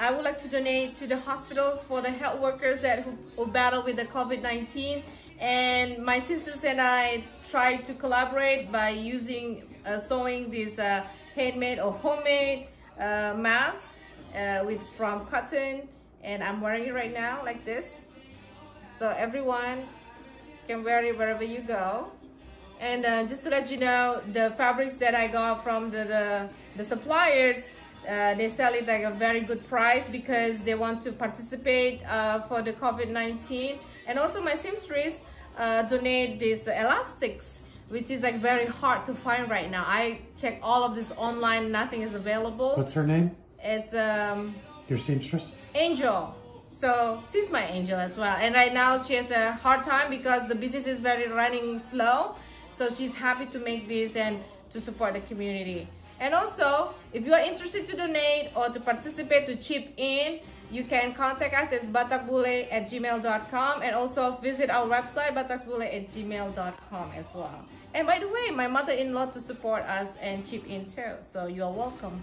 I would like to donate to the hospitals for the health workers that who, who battle with the COVID-19. And my sisters and I try to collaborate by using uh, sewing these uh, handmade or homemade uh, masks uh, with from cotton. And I'm wearing it right now like this. So everyone can wear it wherever you go. And uh, just to let you know, the fabrics that I got from the, the, the suppliers, uh, they sell it like a very good price because they want to participate uh, for the COVID-19. And also my seamstress uh, donate these elastics, which is like very hard to find right now. I check all of this online, nothing is available. What's her name? It's um, Your seamstress? Angel. So she's my angel as well. And right now she has a hard time because the business is very running slow. So she's happy to make this and to support the community. And also, if you are interested to donate or to participate to chip in, you can contact us at batakbule at gmail.com and also visit our website bataksbule at gmail.com as well. And by the way, my mother-in-law to support us and chip in too. So you're welcome.